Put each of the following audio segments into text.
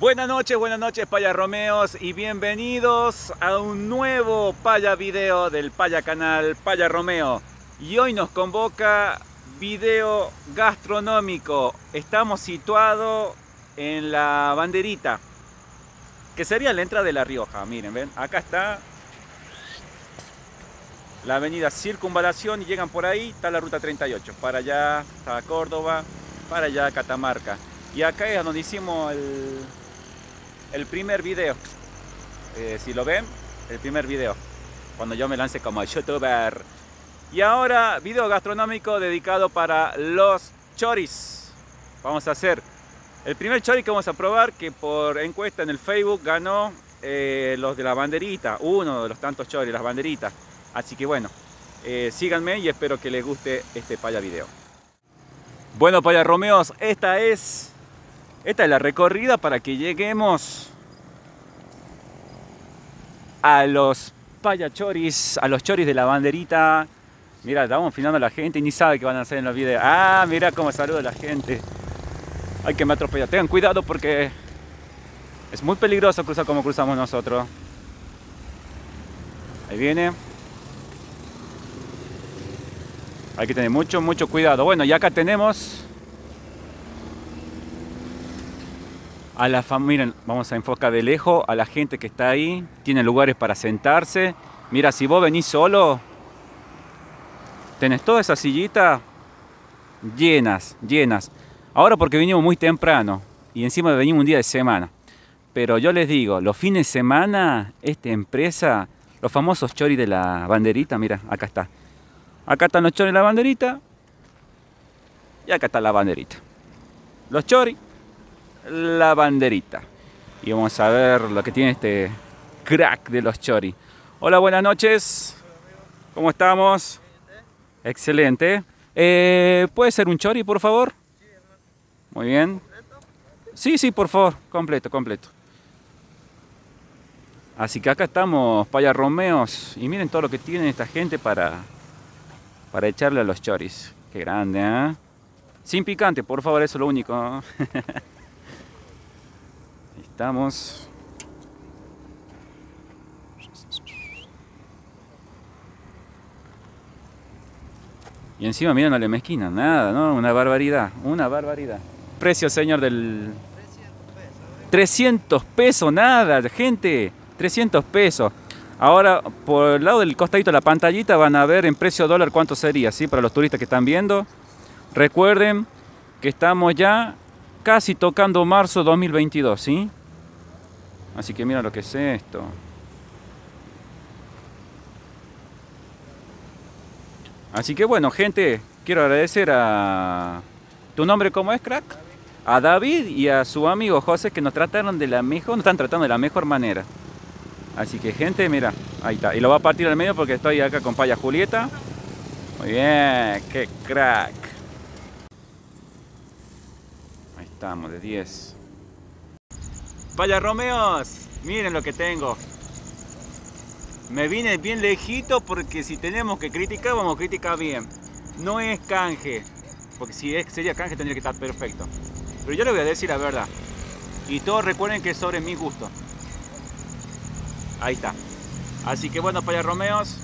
Buenas noches, buenas noches Paya Romeos y bienvenidos a un nuevo Paya video del Paya Canal Paya Romeo. Y hoy nos convoca video gastronómico. Estamos situados en la banderita, que sería la entrada de La Rioja. Miren, ven, acá está la avenida Circunvalación y llegan por ahí, está la ruta 38. Para allá está Córdoba, para allá Catamarca. Y acá es donde hicimos el, el primer video. Eh, si lo ven, el primer video. Cuando yo me lance como youtuber. Y ahora, video gastronómico dedicado para los choris. Vamos a hacer el primer chori que vamos a probar, que por encuesta en el Facebook ganó eh, los de la banderita. Uno de los tantos choris, las banderitas. Así que bueno, eh, síganme y espero que les guste este paya video. Bueno, paya Romeos, esta es, esta es la recorrida para que lleguemos a los paya choris, a los choris de la banderita. Mira, estamos filmando a la gente y ni sabe qué van a hacer en los videos. Ah, mira cómo saluda la gente. Hay que me atropella. Tengan cuidado porque es muy peligroso cruzar como cruzamos nosotros. Ahí viene. Hay que tener mucho, mucho cuidado. Bueno, y acá tenemos a la familia. Vamos a enfocar de lejos a la gente que está ahí. Tiene lugares para sentarse. Mira, si vos venís solo, tenés toda esa sillita llenas, llenas. Ahora porque vinimos muy temprano y encima venimos un día de semana. Pero yo les digo, los fines de semana, esta empresa, los famosos choris de la banderita, mira, acá está Acá están los choris de la banderita. Y acá está la banderita. Los choris, la banderita. Y vamos a ver lo que tiene este crack de los choris. Hola, buenas noches. ¿Cómo estamos? Excelente. Eh, ¿Puede ser un chori, por favor? Muy bien. Sí, sí, por favor. Completo, completo. Así que acá estamos, Paya Romeos. Y miren todo lo que tiene esta gente para para echarle a los choris. Qué grande, ¿eh? Sin picante, por favor, eso es lo único. Ahí estamos. Y encima miren a la mezquina, nada, ¿no? Una barbaridad, una barbaridad. Precio, señor, del... 300 pesos, nada, gente. 300 pesos. Ahora, por el lado del costadito de la pantallita van a ver en precio dólar cuánto sería, ¿sí? Para los turistas que están viendo. Recuerden que estamos ya casi tocando marzo 2022, ¿sí? Así que mira lo que es esto. Así que bueno, gente, quiero agradecer a... ¿Tu nombre cómo es, crack? A David y a su amigo José que nos trataron de la mejor, nos están tratando de la mejor manera. Así que gente, mira, ahí está. Y lo va a partir al medio porque estoy acá con Paya Julieta. Muy bien, qué crack. Ahí estamos, de 10. Paya Romeos, miren lo que tengo. Me vine bien lejito porque si tenemos que criticar, vamos a criticar bien. No es canje, porque si sería canje tendría que estar perfecto. Pero yo le voy a decir la verdad. Y todos recuerden que es sobre mi gusto. Ahí está. Así que bueno, para Romeos,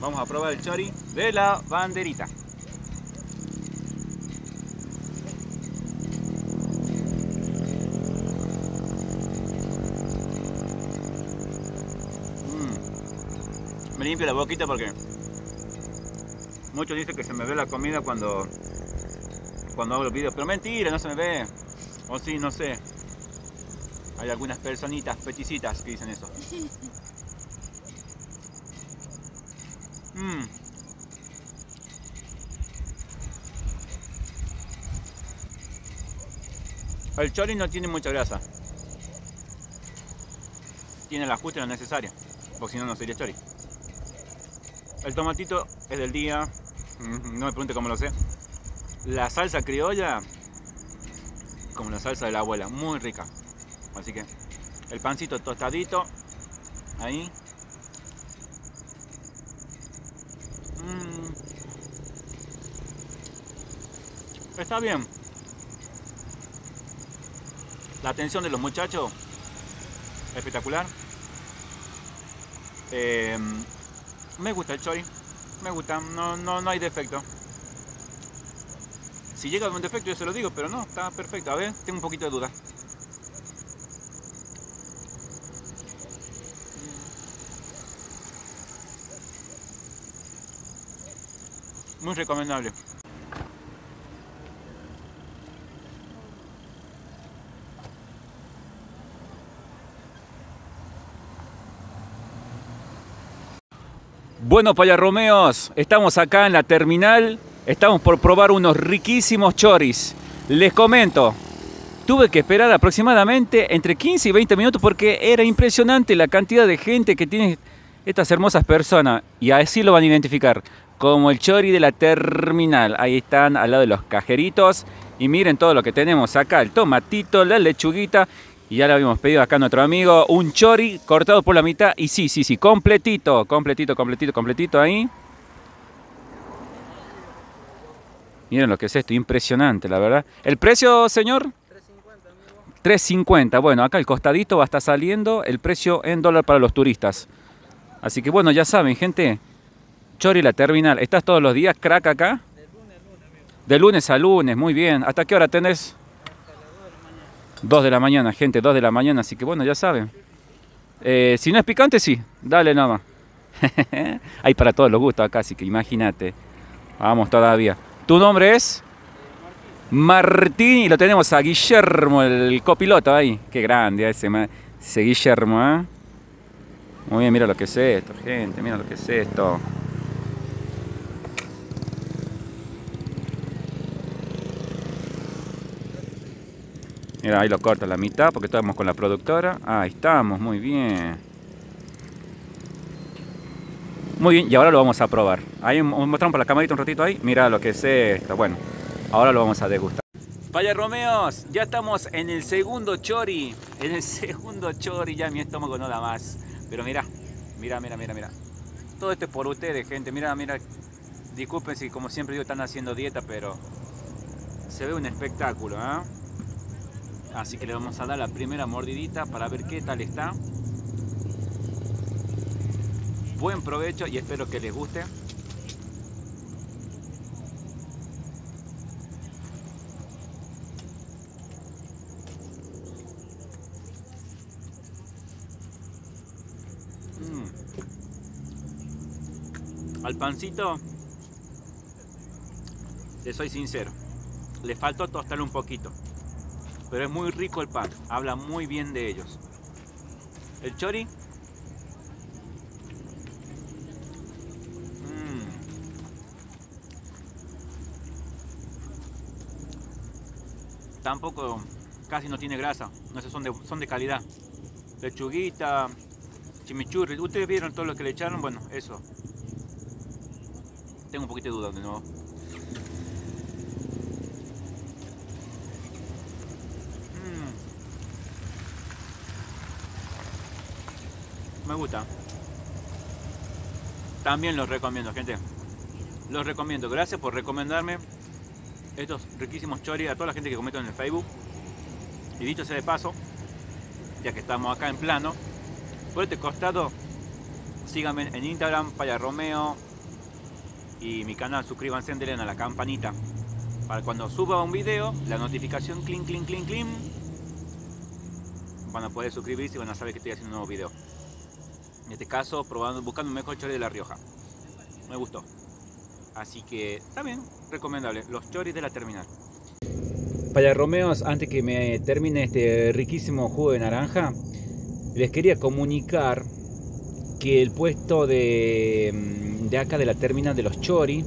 vamos a probar el chori de la banderita. Mm. Me limpio la boquita porque muchos dicen que se me ve la comida cuando cuando hago los videos, pero mentira, no se me ve. O sí, no sé. Hay algunas personitas peticitas que dicen eso. Mm. El chori no tiene mucha grasa. Tiene el ajuste lo necesario, porque si no, no sería chori. El tomatito es del día, mm, no me pregunte cómo lo sé. La salsa criolla, como la salsa de la abuela, muy rica. Así que el pancito tostadito, ahí. Mm. Está bien. La atención de los muchachos, espectacular. Eh, me gusta el chori, me gusta, no, no, no hay defecto. Si llega algún defecto yo se lo digo, pero no, está perfecto. A ver, tengo un poquito de duda. Muy recomendable. Bueno, Romeos, estamos acá en la terminal, estamos por probar unos riquísimos choris. Les comento, tuve que esperar aproximadamente entre 15 y 20 minutos porque era impresionante la cantidad de gente que tienen estas hermosas personas y así lo van a identificar como el chori de la terminal. Ahí están al lado de los cajeritos y miren todo lo que tenemos acá, el tomatito, la lechuguita y ya le habíamos pedido acá a nuestro amigo un chori cortado por la mitad. Y sí, sí, sí, completito, completito, completito, completito ahí. Miren lo que es esto, impresionante, la verdad. ¿El precio, señor? 3.50, 3.50. Bueno, acá el costadito va a estar saliendo el precio en dólar para los turistas. Así que bueno, ya saben, gente. Chori la terminal. ¿Estás todos los días, crack, acá? De lunes a lunes. De lunes a lunes, muy bien. ¿Hasta qué hora tenés? 2 de la mañana, gente, 2 de la mañana, así que bueno, ya saben. Eh, si no es picante, sí, dale nada Hay para todos los gustos acá, así que imagínate. Vamos todavía. ¿Tu nombre es? Martín y lo tenemos a Guillermo, el copiloto ahí. Qué grande ese, ese Guillermo, ¿eh? Muy bien, mira lo que es esto, gente, mira lo que es esto. Mira, ahí lo corta la mitad porque estamos con la productora. Ahí estamos, muy bien. Muy bien, y ahora lo vamos a probar. Ahí mostramos por la camarita un ratito ahí. Mira lo que es esto. Bueno, ahora lo vamos a degustar. Vaya Romeos, ya estamos en el segundo chori. En el segundo chori, ya mi estómago no da más. Pero mira, mira, mira, mira, mira. Todo esto es por ustedes, gente. Mira, mira. Disculpen si como siempre digo están haciendo dieta, pero se ve un espectáculo, ¿eh? Así que le vamos a dar la primera mordidita para ver qué tal está. Buen provecho y espero que les guste. Mm. Al pancito, le soy sincero, le faltó tostarlo un poquito. Pero es muy rico el pan, habla muy bien de ellos. El chori. Mm. Tampoco, casi no tiene grasa. No sé, son de, son de calidad. Lechuguita, chimichurri. Ustedes vieron todo lo que le echaron. Bueno, eso. Tengo un poquito de duda de nuevo. Gusta. También los recomiendo, gente. Los recomiendo. Gracias por recomendarme estos riquísimos choris a toda la gente que comento en el Facebook. Y dicho sea de paso, ya que estamos acá en plano, por este costado, síganme en Instagram, Paya Romeo, y mi canal, suscríbanse, denle a la campanita para cuando suba un video, la notificación clean, clean, clean, clean, van a poder suscribirse y van a saber que estoy haciendo un nuevo video. En este caso, probando, buscando un mejor chori de La Rioja. Me gustó. Así que también recomendable, los choris de la terminal. Para Romeos, antes que me termine este riquísimo jugo de naranja, les quería comunicar que el puesto de, mm, de acá de la terminal de los chori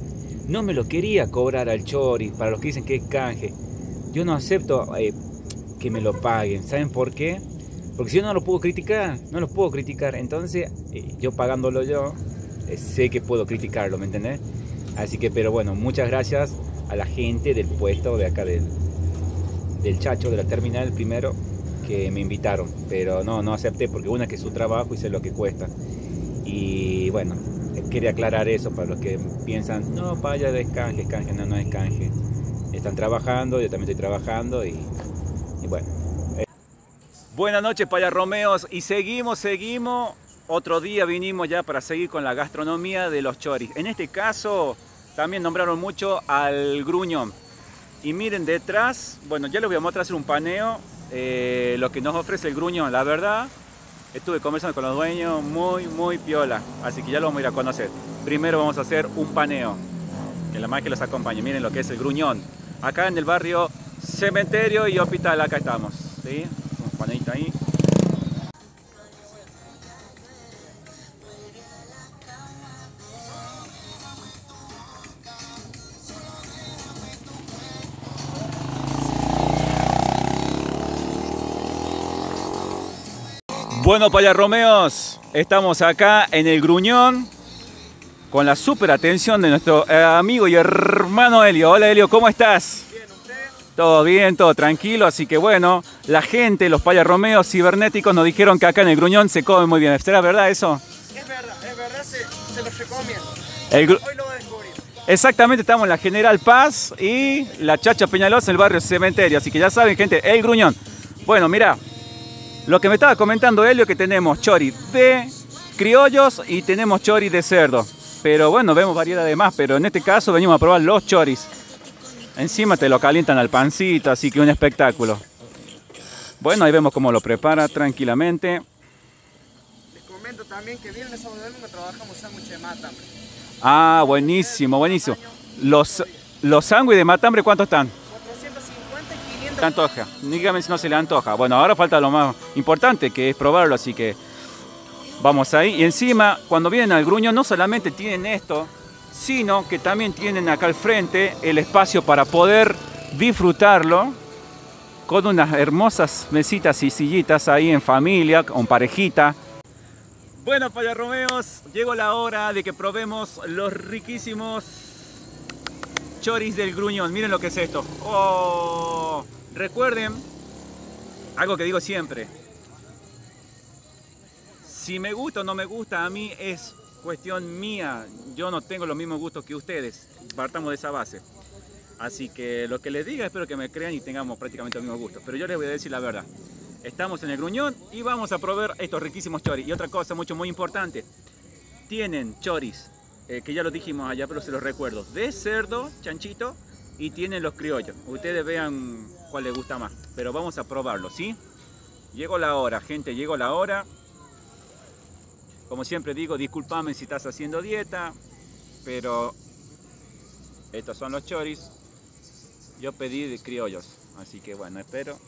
no me lo quería cobrar al chori, para los que dicen que es canje. Yo no acepto eh, que me lo paguen. ¿Saben por qué? Porque si yo no lo puedo criticar, no lo puedo criticar. Entonces, eh, yo pagándolo yo, eh, sé que puedo criticarlo, ¿me entendés? Así que, pero bueno, muchas gracias a la gente del puesto de acá del, del Chacho, de la terminal primero, que me invitaron. Pero no, no acepté porque una que es su trabajo y sé lo que cuesta. Y bueno, quería aclarar eso para los que piensan, no, vaya de canje, canje, no, no es canje. Están trabajando, yo también estoy trabajando y bueno. Buenas noches, Paya Romeos. Y seguimos, seguimos. Otro día vinimos ya para seguir con la gastronomía de los choris. En este caso, también nombraron mucho al gruñón. Y miren detrás, bueno, ya les voy a mostrar hacer un paneo. eh, lo que nos ofrece el gruñón, la verdad. Estuve conversando con los dueños, muy, muy piola. Así que ya lo vamos a ir a conocer. Primero vamos a hacer un paneo. Que la más los acompañe. Miren lo que es el gruñón. Acá en el barrio Cementerio y Hospital, acá estamos. ¿sí? Paneito ahí. Bueno, Romeos, estamos acá en el Gruñón con la super atención de nuestro eh, amigo y hermano Helio. Hola Helio, ¿cómo estás? Bien, ¿usted? Todo bien, todo tranquilo, así que bueno, la gente, los Paya Romeos cibernéticos nos dijeron que acá en el Gruñón se come muy bien. ¿Será verdad eso? Es verdad, es verdad, se, se los recomiendo. El Hoy lo descubrir. Exactamente, estamos en la General Paz y la Chacha Peñalosa en el barrio Cementerio, así que ya saben gente, el Gruñón. Bueno, mira, lo que me estaba comentando Helio que tenemos chori de criollos y tenemos chori de cerdo. Pero bueno, vemos variedad de más, pero en este caso venimos a probar los choris. Encima te lo calientan al pancito, así que un espectáculo. Bueno, ahí vemos cómo lo prepara tranquilamente. Les comento también que viernes, sábado domingo trabajamos sándwich de matambre. Ah, buenísimo, buenísimo. Los, los sándwiches de matambre, ¿cuántos están? 450 y 500. le antoja. Dígame si no se le antoja. Bueno, ahora falta lo más importante, que es probarlo, así que vamos ahí. Y encima, cuando vienen al gruño, no solamente tienen esto, sino que también tienen acá al frente el espacio para poder disfrutarlo con unas hermosas mesitas y sillitas ahí en familia, con parejita. Bueno, Romeos, llegó la hora de que probemos los riquísimos choris del gruñón. Miren lo que es esto. Oh, recuerden algo que digo siempre. Si me gusta o no me gusta, a mí es cuestión mía. Yo no tengo los mismos gustos que ustedes. Partamos de esa base. Así que lo que les diga, espero que me crean y tengamos prácticamente los mismos gustos. Pero yo les voy a decir la verdad. Estamos en el gruñón y vamos a probar estos riquísimos choris. Y otra cosa mucho muy importante. Tienen choris eh, que ya lo dijimos allá, pero se los recuerdo, de cerdo, chanchito, y tienen los criollos. Ustedes vean cuál les gusta más, pero vamos a probarlo, ¿sí? Llegó la hora, gente, llegó la hora. Como siempre digo, discúlpame si estás haciendo dieta, pero estos son los choris. Yo pedí de criollos, así que bueno, espero.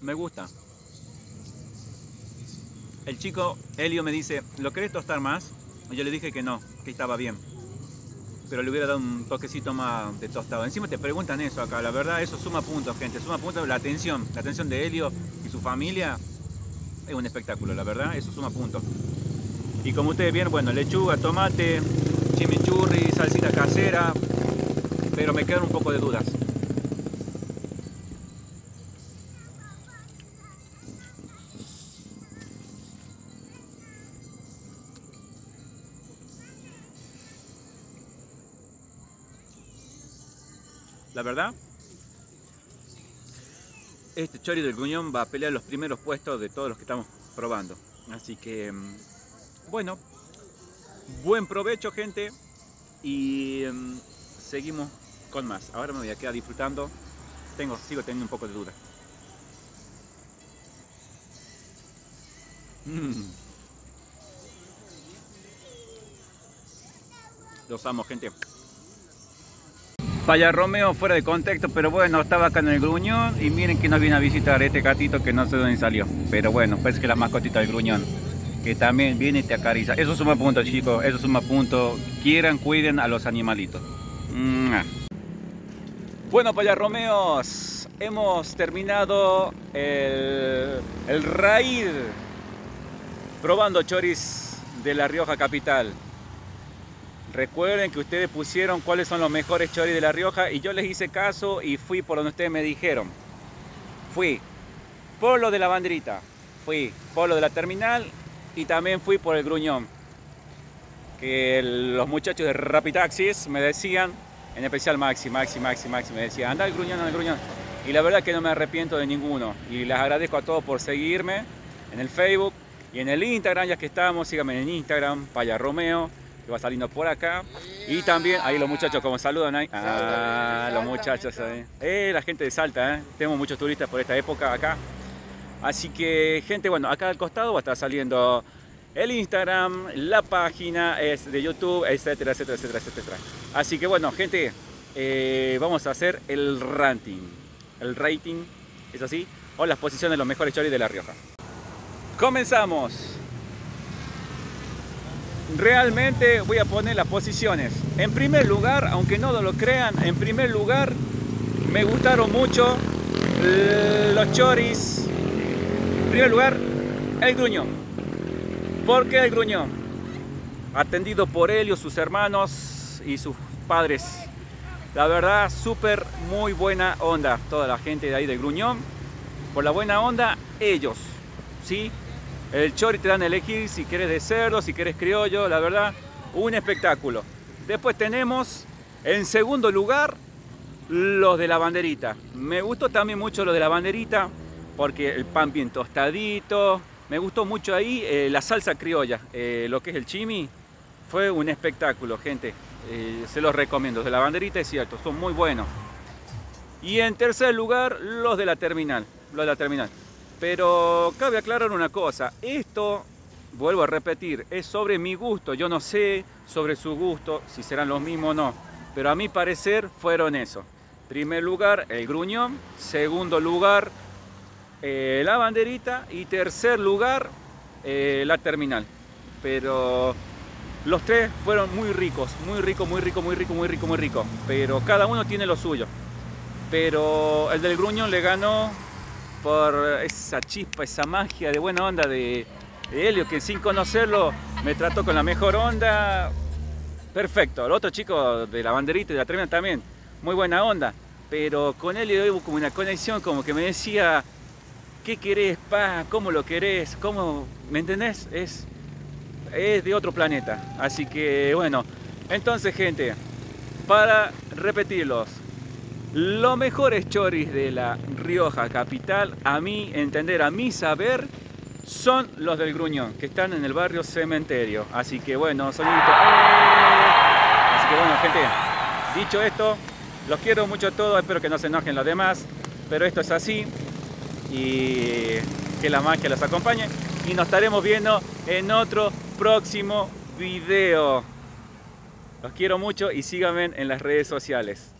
Me gusta. El chico Helio me dice, ¿lo querés tostar más? Y yo le dije que no, que estaba bien. Pero le hubiera dado un toquecito más de tostado. Encima te preguntan eso acá, la verdad, eso suma puntos, gente. Suma puntos la atención. La atención de Helio y su familia es un espectáculo, la verdad, eso suma puntos. Y como ustedes ven, bueno, lechuga, tomate, chimichurri, salsita casera. Pero me quedan un poco de dudas. Verdad, este chori del Gruñón va a pelear los primeros puestos de todos los que estamos probando. Así que, mm, bueno, buen provecho, gente. Y mm, seguimos con más. Ahora me voy a quedar disfrutando. Tengo, sigo teniendo un poco de duda. Mm. Los amo, gente. Falla Romeo fuera de contexto, pero bueno, estaba acá en el Gruñón y miren que nos viene a visitar este gatito que no sé dónde salió. Pero bueno, parece que la mascotita del Gruñón, que también viene y te acaricia. Eso suma punto, chicos, eso suma punto. Quieran, cuiden a los animalitos. Bueno, Falla Romeos, hemos terminado el, el raid probando choris de La Rioja Capital. Recuerden que ustedes pusieron cuáles son los mejores choris de La Rioja y yo les hice caso y fui por donde ustedes me dijeron. Fui por lo de la banderita, fui por lo de la terminal y también fui por el gruñón. Que los muchachos de Rapitaxis me decían, en especial Maxi, Maxi, Maxi, Maxi, me decía, anda el gruñón, anda el gruñón. Y la verdad que no me arrepiento de ninguno. Y les agradezco a todos por seguirme en el Facebook y en el Instagram, ya que estamos, síganme en Instagram, Paya Romeo, que va saliendo por acá. Y también, ahí los muchachos como saludan ahí. Ah, los muchachos ahí. Eh, la gente de Salta, ¿eh? Tenemos muchos turistas por esta época acá. Así que, gente, bueno, acá al costado va a estar saliendo el Instagram, la página es de YouTube, etcétera, etcétera, etcétera, etcétera. Así que, bueno, gente, eh, vamos a hacer el ranking. El rating, ¿es así? O las posiciones de los mejores choris de La Rioja. Comenzamos. Realmente voy a poner las posiciones. En primer lugar, aunque no lo crean, en primer lugar me gustaron mucho los choris. En primer lugar, el gruñón. ¿Por qué el gruñón? Atendido por ellos, sus hermanos y sus padres. La verdad, súper, muy buena onda. Toda la gente de ahí del gruñón. Por la buena onda, ellos. ¿Sí? El chori te dan a elegir si quieres de cerdo, si quieres criollo, la verdad, un espectáculo. Después tenemos en segundo lugar los de la banderita. Me gustó también mucho lo de la banderita porque el pan bien tostadito. Me gustó mucho ahí eh, la salsa criolla, eh, lo que es el chimi. Fue un espectáculo, gente. Eh, se los recomiendo. de la banderita es cierto, son muy buenos. Y en tercer lugar, los de la terminal. Los de la terminal. Pero cabe aclarar una cosa, esto, vuelvo a repetir, es sobre mi gusto, yo no sé sobre su gusto, si serán los mismos o no, pero a mi parecer fueron eso. Primer lugar, el gruñón, segundo lugar, eh, la banderita y tercer lugar, eh, la terminal. Pero los tres fueron muy ricos, muy rico, muy rico, muy rico, muy rico, muy rico. Pero cada uno tiene lo suyo. Pero el del gruñón le ganó por esa chispa, esa magia de buena onda de, Helio, que sin conocerlo me trató con la mejor onda. Perfecto. El otro chico de la banderita y de la tremenda también, muy buena onda. Pero con Helio hubo como una conexión, como que me decía, ¿qué querés, pa? ¿Cómo lo querés? ¿Cómo? ¿Me entendés? Es, es de otro planeta. Así que bueno, entonces gente, para repetirlos, los mejores choris de la Rioja capital, a mi entender, a mi saber, son los del Gruñón, que están en el barrio Cementerio. Así que bueno, sonito. Así que bueno, gente, dicho esto, los quiero mucho a todos, espero que no se enojen los demás, pero esto es así y que la magia los acompañe y nos estaremos viendo en otro próximo video. Los quiero mucho y síganme en las redes sociales.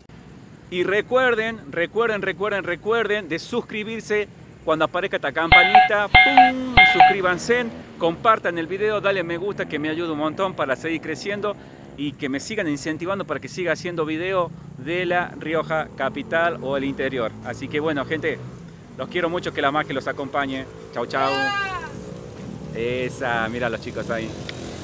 Y recuerden, recuerden, recuerden, recuerden de suscribirse cuando aparezca esta campanita. ¡Pum! Suscríbanse, compartan el video, dale me gusta que me ayuda un montón para seguir creciendo y que me sigan incentivando para que siga haciendo video de la Rioja capital o el interior. Así que bueno, gente, los quiero mucho, que la magia los acompañe. Chau, chau. Esa, mira los chicos ahí.